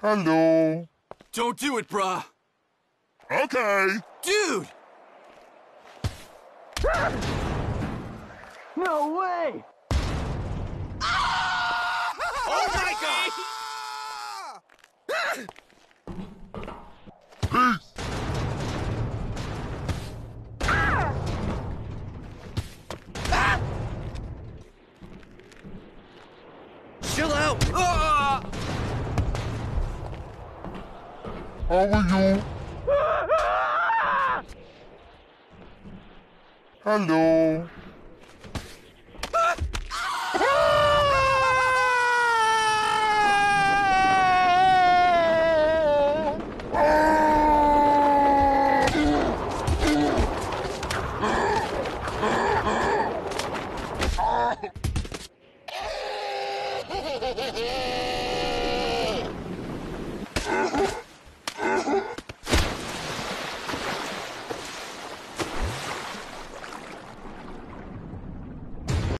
Hello. Don't do it, brah. Okay. Dude! No way! Oh my god! How are you? Hello. Oh!